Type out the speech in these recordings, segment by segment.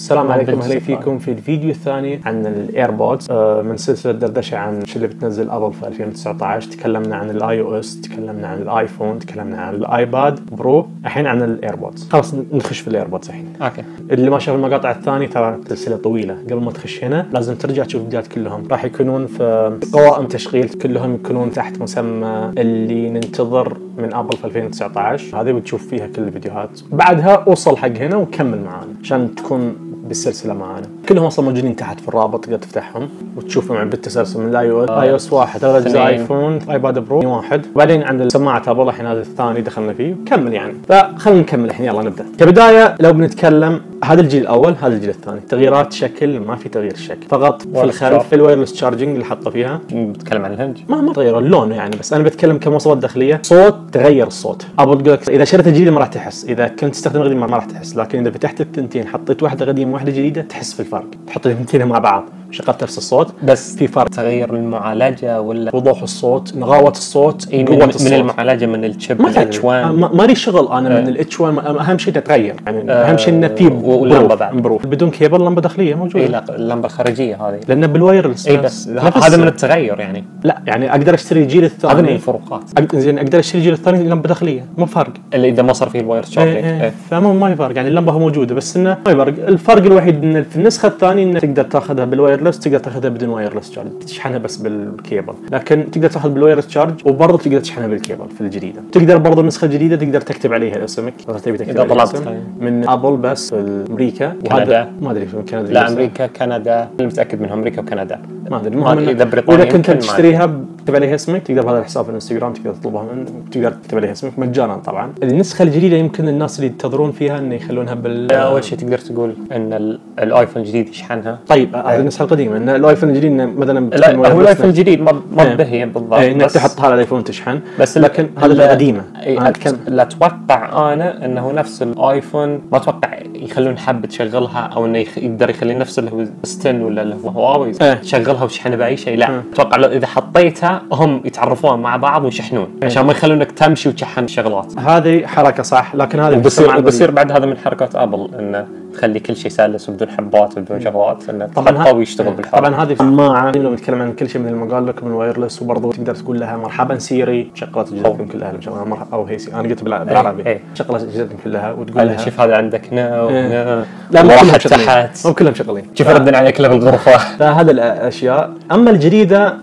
السلام عليكم. أهلا فيكم في الفيديو الثاني عن ال AirPods من سلسلة دردشة عن شو اللي بتنزل Apple في 2019 تكلمنا عن ال iOS تكلمنا عن ال iPhone تكلمنا عن ال iPad Pro الحين عن ال AirPods خلاص نخش في ال AirPods الحين. أوكي. اللي ما شاف المقاطع الثانية ترى سلسلة طويلة. قبل ما تخش هنا لازم ترجع تشوف الفيديوهات كلهم. راح يكونون في قوائم تشغيل كلهم يكونون تحت مسمى اللي ننتظر من Apple في 2019 هذه بتشوف فيها كل الفيديوهات. بعدها وصل حق هنا وكمل معانا. عشان تكون بالسلسلة معانا. كلهم أصلا موجودين تحت في الرابط تقدر تفتحهم وتشوفهم بالتسلسل من ال iOS واحد ثلاث. iPhone iPad Pro واحد. وبعدين عند سماعة Apple الحين هذا الثاني دخلنا فيه. كمل يعني. فخلينا نكمل الحين. يلا نبدأ. كبداية لو بنتكلم هذا الجيل الأول هذا الجيل الثاني. تغييرات شكل ما في تغيير الشكل فقط في الخلف. في ال wireless charging اللي حطه فيها. نتكلم عن ال hinge ما ما تغير اللون يعني بس أنا بتكلم كمواصفات داخلية. صوت تغير الصوت. Apple تقول لك إذا شريت الجديد ما راح تحس. إذا كنت تستخدم القديم ما راح تحس. لكن إذا فتحت الثنتين حطيت واحدة قديمة وواحدة جديدة تحس في الفرق. تحط الثنتين مع بعض. شغلت نفس الصوت بس في فرق تغير المعالجة ولا وضوح الصوت نغاوه الصوت إيه، قوه من, من الصوت. المعالجة من ال chip ما تدري. 1 ما ما لي شغل أنا إيه. من ال H 1 أهم شيء تتغير. يعني آه، أهم شيء إنه في واللمبة برو- بعد. بدون كيبل لمبة داخلية موجودة. اي لا اللمبه الخارجيه هذه. لأنه بال wireless. اي بس هذا من التغير يعني. لا يعني أقدر أشتري الجيل الثاني. هذا من الفروقات. زين أقدر أشتري الجيل الثاني لمبة داخلية. مو فرق اللي إذا ما صار فيه ال wire إيه charging إيه. إيه. فمو ما في فرق يعني اللمبة موجودة بس إنه ما يفرق الفرق الوحيد إن في النسخة الثانية انك تقدر تاخذها بال wireless تقدر تاخذها بدون wireless charge تشحنها بس بالكيبل. لكن تقدر تاخذ بال wireless charge وبرضه تقدر تشحنها بالكيبل في الجديدة. تقدر برضه النسخه الجديده تقدر تكتب عليها اسمك اذا تبي تكتب عليها طلبت. من ابل بس في أمريكا. كندا. ما أدري في كندا. لا أمريكا كندا. اللي متأكد منهم أمريكا وكندا. ما أدري. المهم إذا بريطانيا واذا كنت تشتريها تكتب عليها اسمك تقدر بهذا الحساب في الإنستغرام تقدر تطلبها من تقدر تكتب عليها اسمك مجانا طبعا النسخة الجديدة يمكن الناس اللي ينتظرون فيها إنه يخلونها بال أول شيء تقدر تقول إن ال- الآيفون الجديد يشحنها طيب هذه النسخة القديمة إن الآيفون الجديد مثلا هو الآيفون. الجديد ما ما إيه. به بالضبط إيه، إنك بس- تحطها على الآيفون تشحن بس لكن هذا ال- القديمه أنا أتكلم لا أتوقع أنا إنه نفس الآيفون ما أتوقع يخلون حب تشغلها أو إنه يخ- يقدر يخلي نفس اللي هو ستن ولا اللي هو هواوي إيه. تشغلها وتشحنها بأي شيء لا إيه. أتوقع لو إذا حطيتها هم يتعرفون مع بعض ويشحنون عشان ما يخلونك تمشي وتشحن شغلات. هذه حركة صح لكن هذه وبصير بتسمع بصير بعد هذا من حركات آبل إنه تخلي كل شيء سلس وبدون حبات وبدون شغلات إنه طبعا ويشتغل بالحال طبعا هذه سماعه لو نتكلم عن كل شيء مثل ما قال لك من wireless وبرضه تقدر تقول لها مرحبا سيري شغلت اجهزتكم كلها مشغلة مرحبا أو hey Siri. أنا قلت بالع- بالعربي. إيه. شغلت اجهزتكم كلها وتقول لها شوف هذا عندك نو إيه. نو لا مو كلهم تحت. مو كلهم شغالين. شوف ردنا عليك بالغرفه فهذا الأشياء. أما الجديدة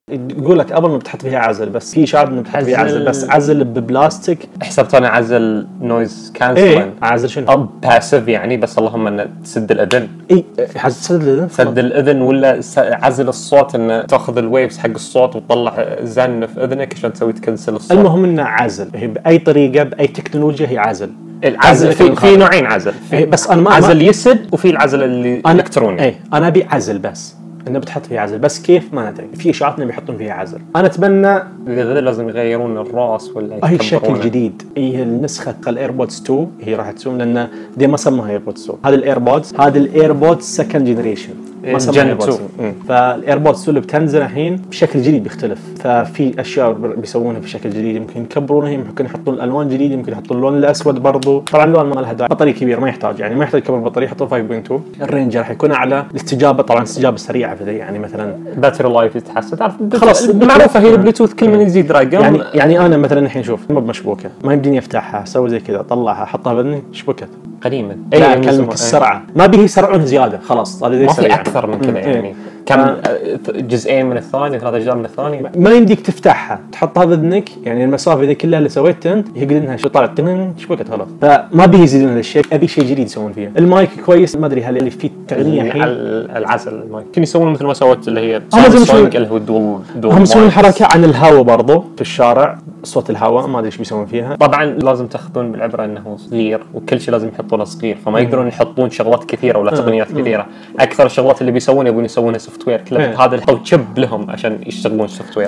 يقول لك أبل ما بتحط فيها عزل بس في اشاعات انه بتحط فيها عزل. بس عزل. ببلاستيك. حسبت أنا عزل noise إيه cancelling عزل شنو؟ أو passive يعني بس اللهم إنه تسد الأذن. اي حز سد سد الأذن ولا عزل الصوت إنه تأخذ ال waves حق الصوت وتطلع زن في أذنك عشان تسوي ت cancel الصوت. المهم إنه عزل. هي بأي طريقة بأي تكنولوجيا هي عزل. العزل في, في نوعين عزل. إيه، بس أنا ما- عزل يسد وفي العزل اللي أنا الكتروني اي أنا أبي عزل بس. إنه بتحط فيها عزل. بس كيف؟ ما ندري في إشاعات انه بيحطون فيها عزل. أنا أتمنى إذا لازم يغيرون الرأس ولا هي الشكل. جديد. هي النسخة ال AirPods 2 هي راح تسوون لأن دي ما سموها AirPods 2 هذا ال AirPods هذا ال AirPods second generation ما إيه، AirPods 2. 2 فال AirPods 2 اللي بتنزل الحين بشكل جديد بيختلف. ففي أشياء بيسوونها بشكل جديد. يمكن يكبرونها يمكن يحطون الألوان جديد يمكن يحطون اللون الأسود برضو. طبعا اللون ما لها داعي بطارية كبير ما يحتاج. يعني ما يحتاج كبر البطاريه يحطون 5.2 ال range راح يكون أعلى. الاستجابة طبعا استجابة سريعة في يعني مثلا battery life يتحسن. تعرف خلاص، معروفة هي البلوتوث كل ما يزيد رقم يعني يعني أنا مثلا الحين شوف مو بمشبوكة. ما يمديني أفتحها أسوي زي كذا أطلعها أحطها باذني شبكت. قديما. إيه، اكلمك يسمونه- السرعه ما بيه يسرعونها زيادة. خلاص هذا ما في سريعة. أكثر من كذا يعني. إيه. كم ف- آه، جزئين من الثاني ثلاث أجزاء من الثاني؟ ما يمديك تفتحها. تحطها باذنك يعني المسافة ذي كلها اللي سويتها أنت يقول إنها شو طالع تنن شبكت خلاص. فما بيه يزيدون هذا الشيء. ابي شيء جديد يسوون فيه. المايك كويس ما أدري هل اللي فيه تقنية الحين. ال- العزل المايك. يمكن يسوون مثل ما سوت اللي هي هم يسوون- اللي هو ال dual dual هم يسوون مايك. حركه عن الهواء برضو في الشارع. صوت الهواء ما أدري إيش بيسوون فيها. طبعا لازم تأخذون بالعبرة إنه صغير وكل شيء لازم يحطونه صغير فما يقدرون يحطون شغلات كثيرة ولا تقنيات كثيرة. أكثر الشغلات اللي بيسوونها يبون يسوونها software كله إيه. هذا ال H1 chip لهم عشان يشتغلون software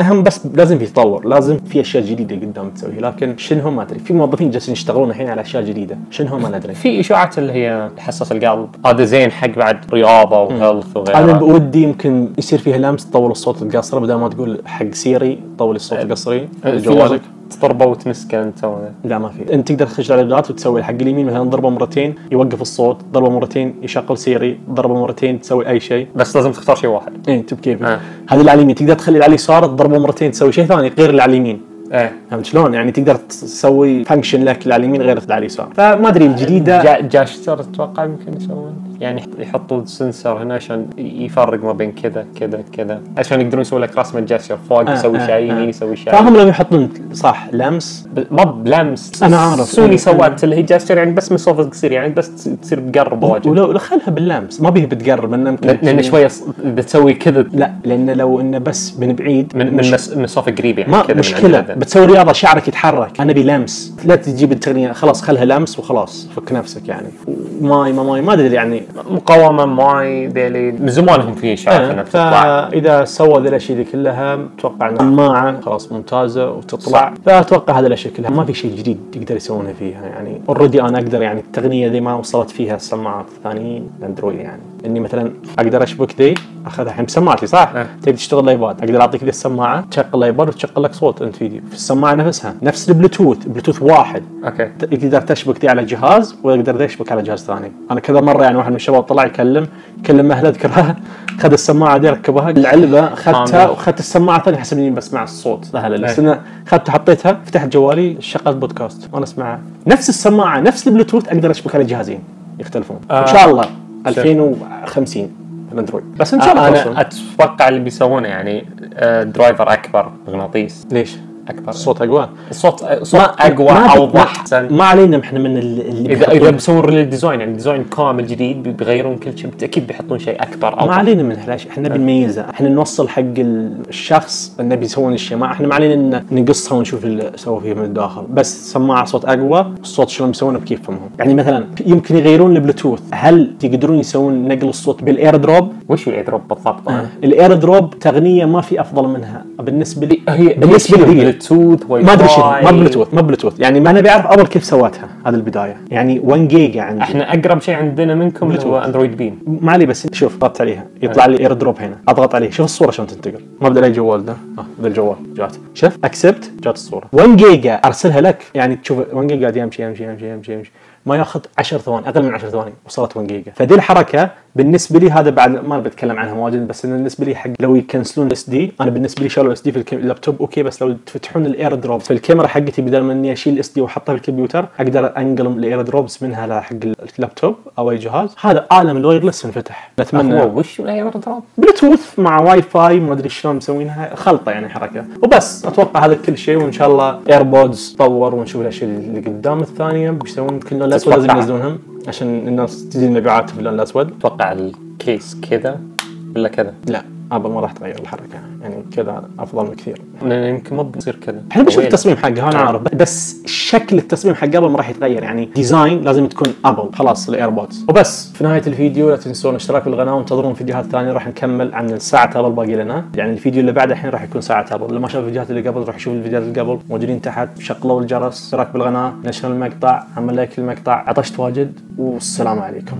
فاهم بس لازم في تطور لازم في أشياء جديدة قدام تسويها. لكن شنو ما أدري في موظفين جالسين يشتغلون الحين على أشياء جديدة شنو ما ندري. في إشاعات اللي هي حساس القلب. هذا زين حق بعد رياضة و health أنا وغيره بودي يمكن يصير فيها لمس تطول الصوت القصري بدل ما تقول حق سيري طول الصوت القصري. في جوالك. تضربه وتمسكه أنت لا ما في. أنت تقدر تخش على الاعدادات وتسوي حق اليمين مثلا ضربه مرتين يوقف الصوت ضربه مرتين يشغل سيري ضربه مرتين تسوي أي شيء. بس لازم تختار شيء واحد. إيه أنت بكيفك. آه. هذا اللي على اليمين. تقدر تخلي اللي على اليسار تضربه مرتين تسوي شيء ثاني غير اللي على اليمين. إيه. فهمت شلون؟ يعني تقدر تسوي function لك على اليمين غير على اليسار. فما أدري الجديده جا gesture أتوقع يمكن يسوون يعني يحطوا sensor هنا عشان يفرق ما بين كذا كذا كذا. عشان يقدرون يسوون لك رسمه gesture فوق آه، يسوي آه، شيء آه. يمين يسوي شيء. فهم لو يحطون صح لمس؟ ما بلمس أنا عارف. سوني سوت اللي هي gesture يعني بس مسافه قصير يعني بس تصير تقرب واجد. ولو لو خلها باللمس. ما بيه بتقرب يمكن لأن شوية بتسوي كذا. لا لأن لو إنه بس من بعيد من من مسافه قريبه يعني ما كذا من مشكلة. بتسوي رياضة شعرك يتحرك. أنا أبي لمس. لا تجيب التقنية خلاص خلها لمس وخلاص. فك نفسك يعني. ماي ما ماي ما أدري يعني مقاومة ماي ذيلي من زمانهم في اشاعات انها تطلع فاذا سوى ذي الاشياء دي كلها أتوقع ان سماعه خلاص ممتازة وتطلع. فأتوقع هذه الاشياء كلها ما في شيء جديد يقدر يسوونه فيها يعني already أنا أقدر يعني التقنية ذي ما وصلت فيها السماعات الثانيين الأندرويد يعني. إني مثلا أقدر أشبك ذي اخذها الحين بسماعتي صح؟ أه. تبي تشتغل لايفات أقدر أعطيك ذي السماعة تشغل ال iPad وتشغل لك صوت أنت فيديو في السماعة نفسها نفس البلوتوث بلوتوث واحد okay تقدر تشبك ذي على جهاز ويقدر ذي يشبك على جهاز ثاني أنا كذا مرة يعني واحد من الشباب طلع يكلم كلم أهله اذكرها خذ السماعة دي ركبها العلبه اخذتها. واخذت السماعة الثانية حسب إني بسمع الصوت أهلا بس أي. أنا اخذتها حطيتها فتحت جوالي شغلت بودكاست وأنا اسمعها نفس السماعة نفس البلوتوث أقدر أشبك على جهازين يختلفون آه. إن شاء الله 2050 ال Android بس إن شاء الله. أنا أتوقع اللي بيسوونه يعني آه، driver أكبر مغناطيس ليش؟ اكبر الصوت أقوى. الصوت صوت أقوى ما- اوضح ما- ما علينا إحنا من اللي إذا إذا بيسوون redesign يعني design كامل جديد بي- بيغيرون كل شيء بالتأكيد بيحطون شيء أكبر ما اوضح علينا من هالشي إحنا نبي نميزه إحنا نوصل حق الشخص إنه بيسوون الشيء. ما إحنا ما علينا إن نقصها ونشوف اللي سووا فيه من الداخل. بس سماعة صوت أقوى الصوت شلون بيسوونه بكيفهم يعني مثلا يمكن يغيرون البلوتوث. هل يقدرون يسوون نقل الصوت بال AirDrop وش هو ال AirDrop بالضبط؟ ال AirDrop تقنيه ما في أفضل منها. بالنسبة لي هي بالنسبة لي بلوتوث واي ما أدري شنو ما. بلوتوث ما بلوتوث يعني ما أنا بعرف Apple كيف سوتها هذه البداية. يعني 1 جيجا عندي. إحنا أقرب شيء عندنا منكم اللي هو Android بين ما علي بس شوف ضغطت عليها. يطلع لي AirDrop هنا. أضغط عليه. شوف الصورة شلون تنتقل. ما ابدا اي جوال ده؟ آه ذا الجوال. جات. شوف accept جات الصورة. 1 جيجا أرسلها لك. يعني تشوف 1 جيجا قاعد يمشي يمشي يمشي يمشي يمشي. ما ياخذ 10 ثواني أقل من 10 ثواني وصلت 1 جيجا فذي الحركة بالنسبة لي هذا بعد ما بتكلم عنها واجد بس إنه بالنسبة لي حق لو يكنسلون ال SD أنا بالنسبة لي شالوا ال SD في اللابتوب أوكي بس لو تفتحون ال AirDrop في الكاميرا حقتي بدل ما إني أشيل ال SD وأحطها في الكمبيوتر أقدر انقل ال AirDrop منها لحق اللابتوب أو أي جهاز. هذا عالم ال wireless انفتح. نتمنى. هو وش ال AirDrop؟ بلوتوث مع واي فاي ما أدري شلون مسوينها. خلطة يعني حركة. وبس أتوقع هذا كل شيء وإن شاء الله AirPods تطور ونشوف الأشياء اللي قدام الثانية. بيسوون كل لون الأسود لازم. ينزلونهم عشان الناس تزيد مبيعاتهم باللون الاسود أتوقع ال case كذا ولا كذا؟ لا Apple ما راح تغير الحركة. يعني كذا أفضل بكثير لأن يمكن ما بيصير كذا. إحنا بنشوف. التصميم حقها أنا عارف بس شكل التصميم حق Apple ما راح يتغير. يعني design لازم تكون Apple. خلاص ال AirPods وبس. في نهاية الفيديو لا تنسون الاشتراك بالقناه وانتظرون فيديوهات ثانية راح نكمل عن ساعة Apple باقي لنا. يعني الفيديو اللي بعده الحين راح يكون ساعة Apple. اللي ما شاف الفيديوهات اللي قبل راح يشوف الفيديوهات اللي قبل. موجودين تحت. شغلوا الجرس. اشتراك بالقناه نشر المقطع. عمل like للمقطع عطشت واجد. والسلام عليكم.